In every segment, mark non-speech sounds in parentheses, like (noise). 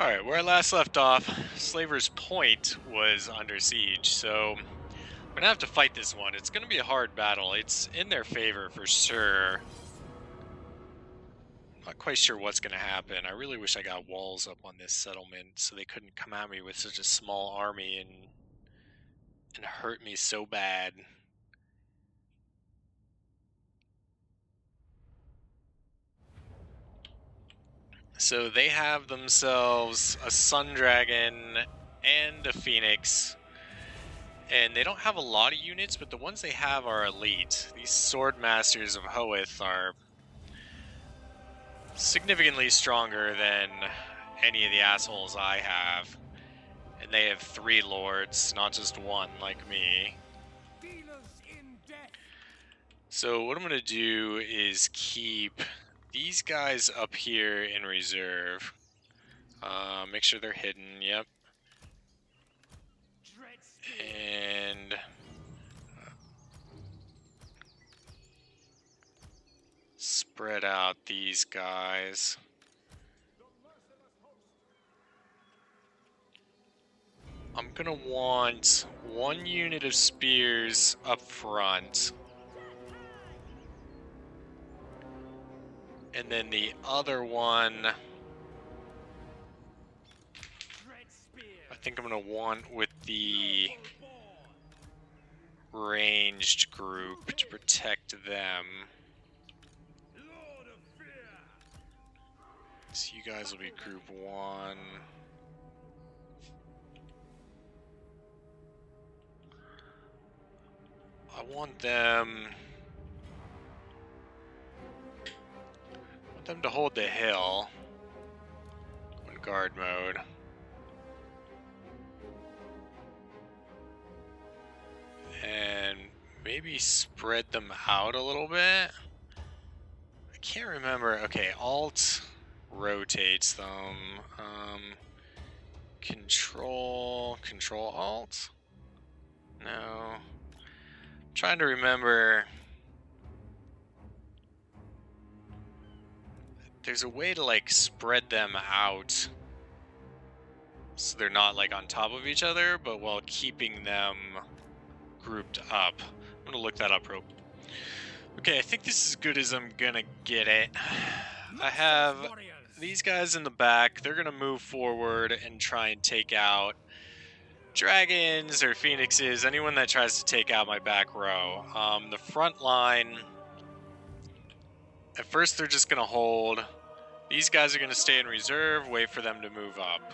Alright, where I last left off, Slaver's Point was under siege, so I'm gonna have to fight this one. It's gonna be a hard battle. It's in their favor for sure. Not quite sure what's gonna happen. I really wish I got walls up on this settlement so they couldn't come at me with such a small army and and hurt me so bad. So they have themselves a Sun Dragon and a Phoenix. And they don't have a lot of units, but the ones they have are elite. These Sword Masters of Hoeth are significantly stronger than any of the assholes I have. And they have three lords, not just one like me. So what I'm going to do is keep these guys up here in reserve. Uh, make sure they're hidden, yep. And... Spread out these guys. I'm gonna want one unit of spears up front. And then the other one, I think I'm going to want with the ranged group to protect them. So you guys will be group one. I want them... them to hold the hill in guard mode. And maybe spread them out a little bit. I can't remember. Okay, Alt rotates them. Um, control, Control Alt? No. I'm trying to remember there's a way to like spread them out so they're not like on top of each other, but while keeping them grouped up. I'm gonna look that up real. Okay, I think this is as good as I'm gonna get it. I have these guys in the back. They're gonna move forward and try and take out dragons or phoenixes, anyone that tries to take out my back row. Um, the front line at first, they're just going to hold. These guys are going to stay in reserve, wait for them to move up.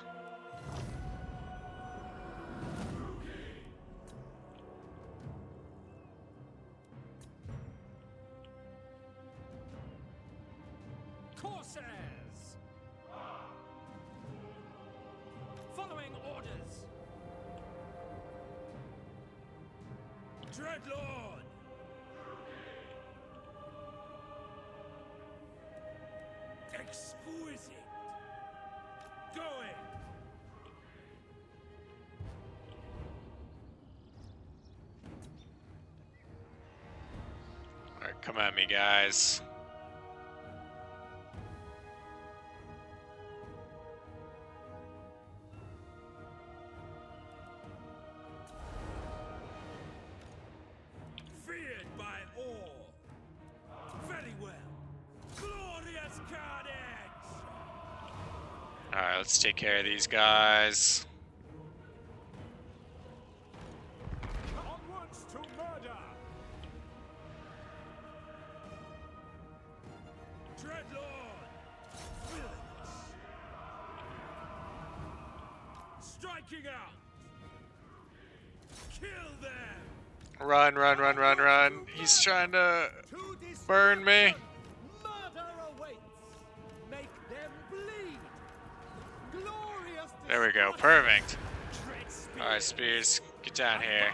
Following orders. Dreadlord! Come at me, guys. Feared by all. Very well. Glorious card Alright, let's take care of these guys. Trying to burn me. There we go. Perfect. All right, Spears, get down here.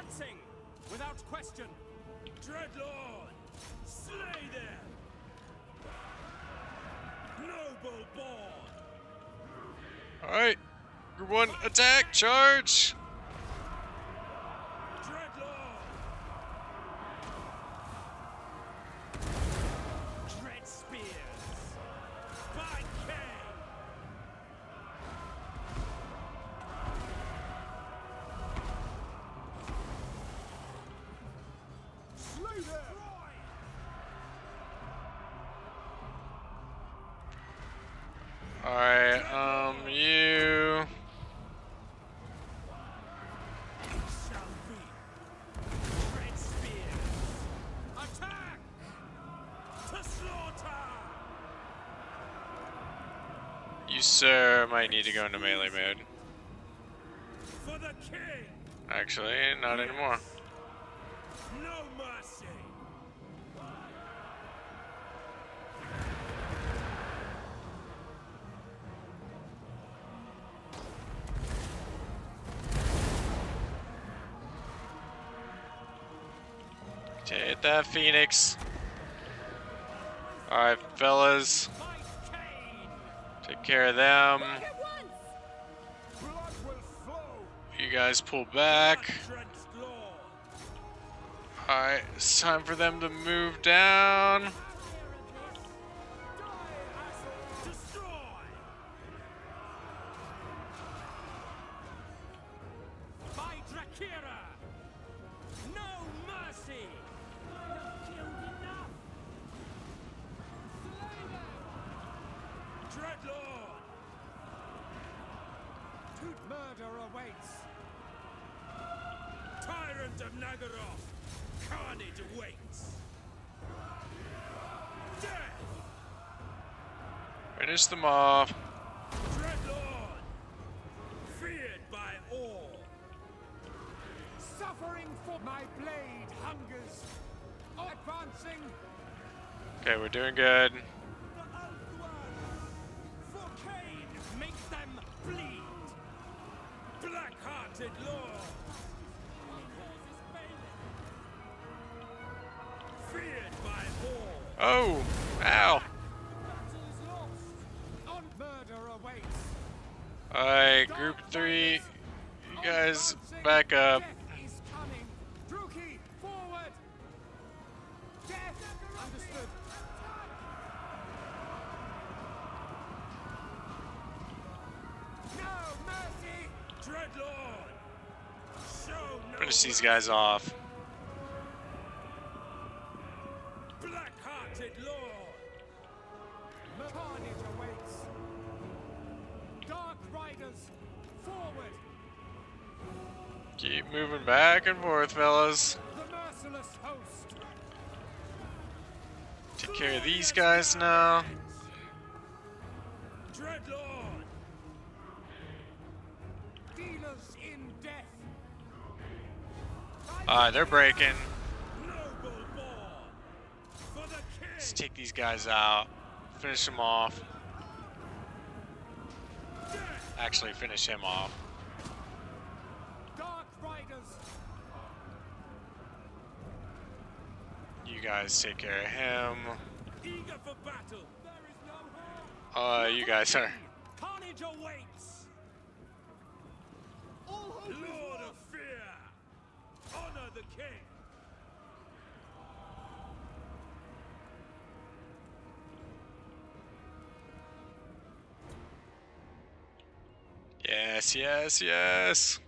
Without question, Dreadlord, slay them. Noble. All right, group one, attack, charge. Alright, um, you. You, sir, might need to go into melee mode. For the king! Actually, not anymore. Okay, hit that Phoenix. Alright, fellas. Take care of them. You guys pull back. Alright, it's time for them to move down. Murder awaits! Tyrant of Naggaroth! Carnage awaits! Death! Finish them off. Dreadlord! Feared by all! Suffering for my blade hungers! Advancing! Okay, we're doing good. The Outworld! For Khaine, make them bleed! Black-hearted lord! Feared by all! Oh! Ow! Battle is lost! On murder awaits! Alright, group three. You guys back up. Show these guys off. Black-hearted lord! Carnage awaits! Dark riders, forward! Keep moving back and forth, fellas. The merciless host! Take care of these guys now. Dreadlord! Dealers in death! Alright, they're breaking. Noble born! For the Let's take these guys out. Finish them off. Actually, finish him off. You guys take care of him. Eager for battle! There is no hope! Uh, you guys are. Carnage awaits! Lord of fear! Honor the king! Yes, yes, yes.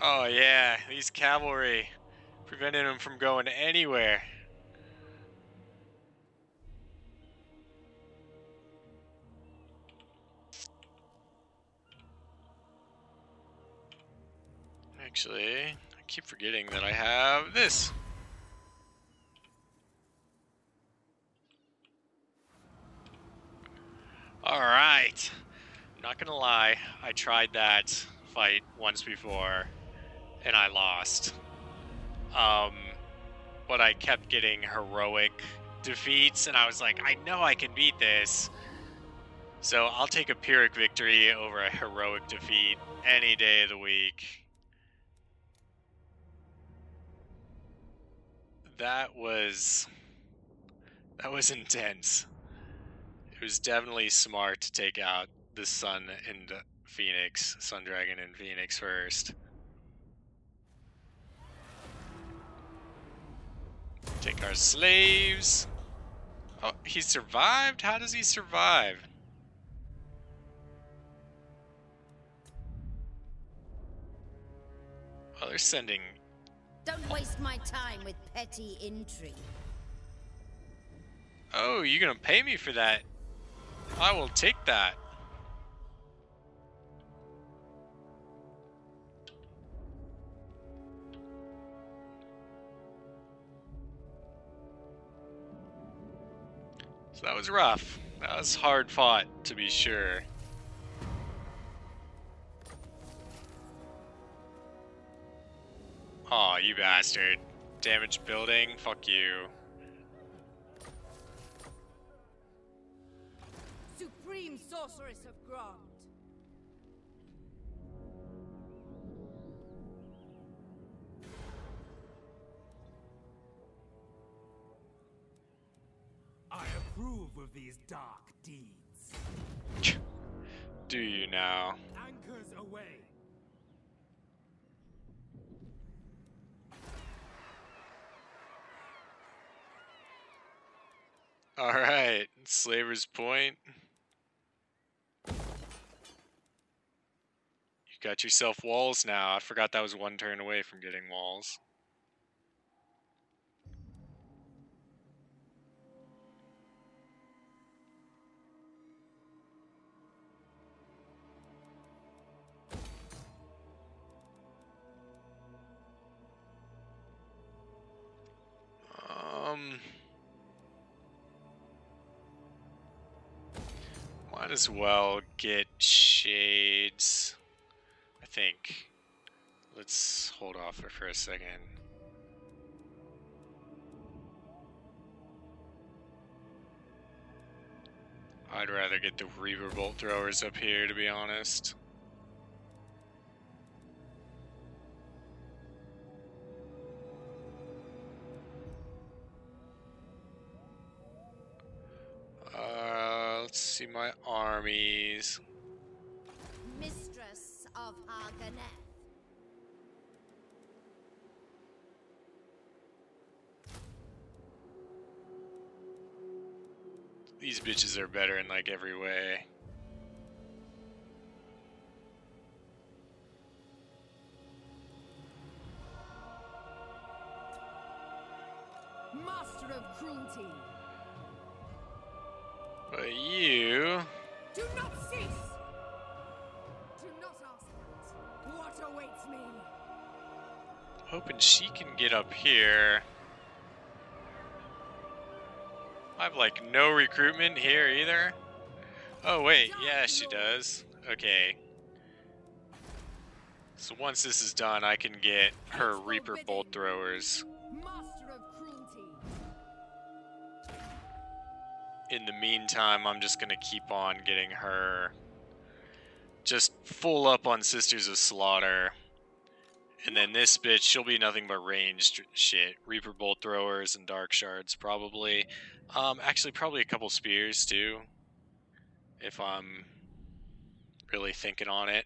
Oh yeah, these cavalry prevented him from going anywhere. Actually, I keep forgetting that I have this. Alright. Not gonna lie, I tried that fight once before and I lost. Um, but I kept getting heroic defeats, and I was like, I know I can beat this. So I'll take a Pyrrhic victory over a heroic defeat any day of the week. That was that was (laughs) intense. It was definitely smart to take out the sun and Phoenix, Sun Dragon, and Phoenix first. Take our slaves. Oh, he survived? How does he survive? Oh, they're sending. Don't waste my time with petty intrigue. Oh, you're gonna pay me for that? I will take that. Rough. That was hard fought, to be sure. Aw, you bastard. Damaged building? Fuck you. Supreme Sorceress these dark deeds. Do you now? Anchors away. Alright, Slaver's Point. You got yourself walls now. I forgot that was one turn away from getting walls. As well get shades. I think. Let's hold off for, for a second. I'd rather get the Reaper Bolt throwers up here, to be honest. Let's see my armies. Mistress of Har Ganeth. These bitches are better in like every way. Hoping she can get up here. I have like no recruitment here either. Oh wait, yeah, she does. Okay. So once this is done, I can get her Reaper Bolt throwers. In the meantime, I'm just gonna keep on getting her just full up on Sisters of Slaughter. And then this bitch, she'll be nothing but ranged shit. Reaper Bolt throwers and Dark Shards, probably. Um, actually, probably a couple spears too. If I'm really thinking on it,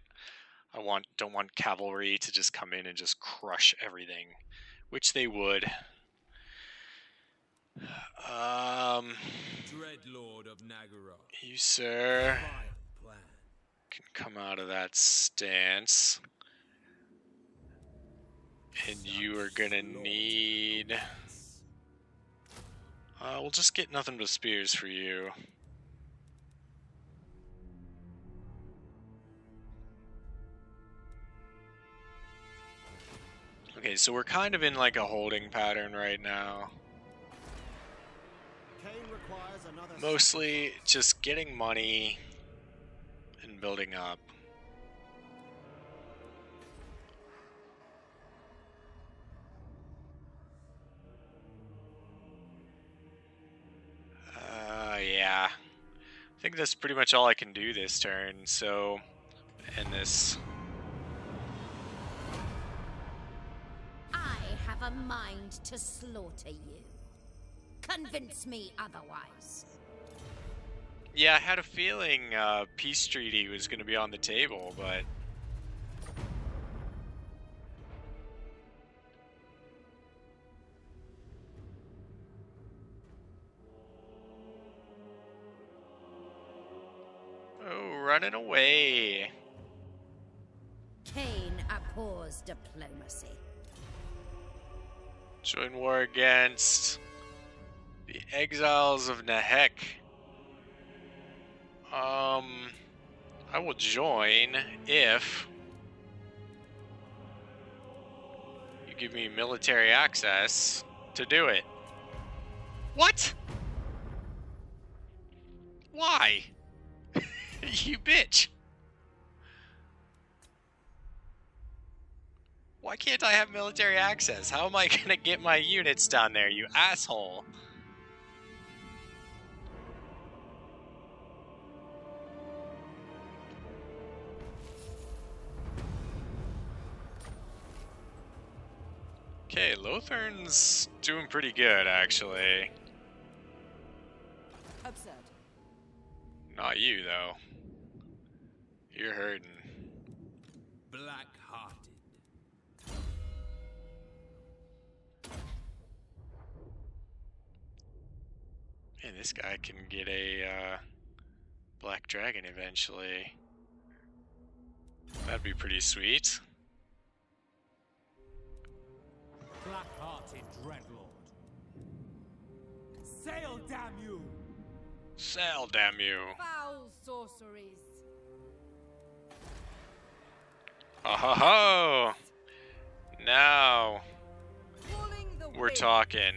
I want don't want cavalry to just come in and just crush everything, which they would. Um, Dreadlord of Naggaroth. you sir can come out of that stance. And you are gonna need. Uh, we'll just get nothing but spears for you. Okay, so we're kind of in like a holding pattern right now. Khaine requires another Mostly just getting money and building up. I think that's pretty much all I can do this turn, so end this. I have a mind to slaughter you. Convince me otherwise. Yeah, I had a feeling uh, peace treaty was going to be on the table, but oh, running away. Khaine abhors diplomacy. Join war against the exiles of Nahek. Um, I will join if you give me military access to do it. What? Why? (laughs) you bitch. Why can't I have military access? How am I (laughs) gonna get my units down there, you asshole? Okay, Lothern's doing pretty good, actually. Absurd. Not you, though. You're hurting. Black-hearted. Man, this guy can get a uh, black dragon eventually. That'd be pretty sweet. Black-hearted dreadlord. Sail, damn you! Sail, damn you. Foul sorceries. Oh ho ho! Now we're talking.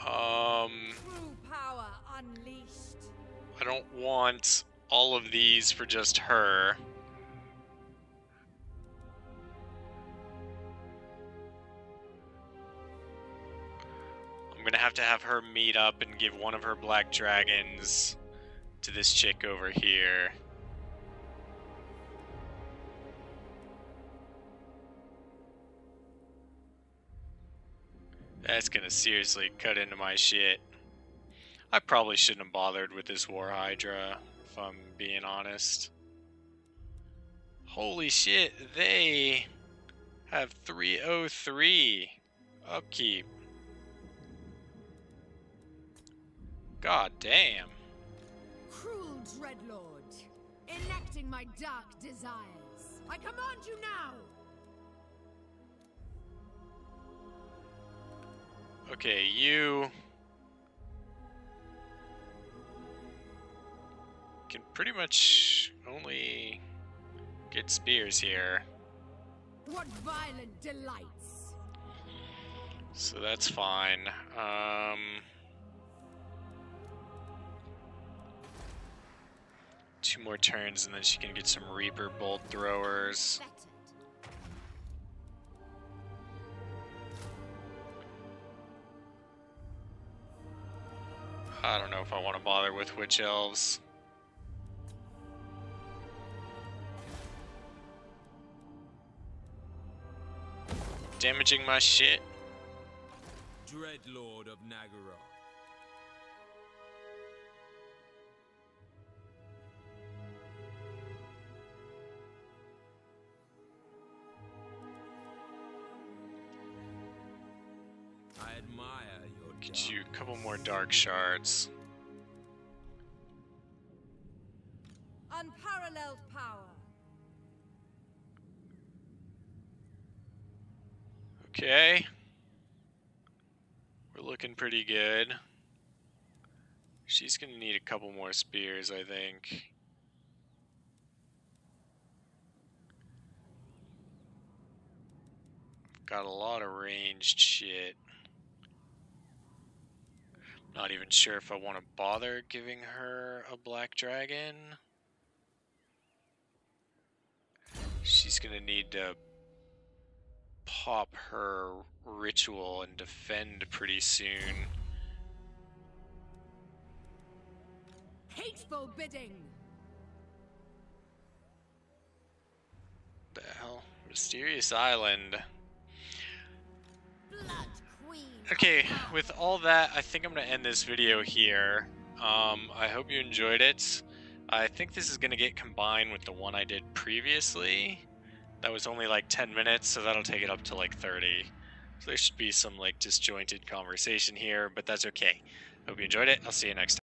Um. I don't want all of these for just her. I'm gonna have to have her meet up and give one of her black dragons to this chick over here. That's gonna seriously cut into my shit. I probably shouldn't have bothered with this War Hydra, if I'm being honest. Holy shit, they have 303 upkeep. God damn. Dreadlord. Enacting my dark desires. I command you now. Okay, you can pretty much only get spears here, What violent delights. so that's fine. Um, two more turns, and then she can get some Reaper Bolt throwers. I don't know if I want to bother with Witch Elves. Damaging my shit. Dreadlord of Naggaroth. Dark shards. Unparalleled power. Okay. We're looking pretty good. She's gonna need a couple more spears, I think. Got a lot of ranged shit. Not even sure if I want to bother giving her a black dragon. She's gonna need to pop her ritual and defend pretty soon. Hateful bidding. The hell? Mysterious Island. Blood. Okay, with all that, I think I'm going to end this video here. Um, I hope you enjoyed it. I think this is going to get combined with the one I did previously. That was only like 10 minutes, so that'll take it up to like 30. So there should be some like disjointed conversation here, but that's okay. Hope you enjoyed it. I'll see you next time.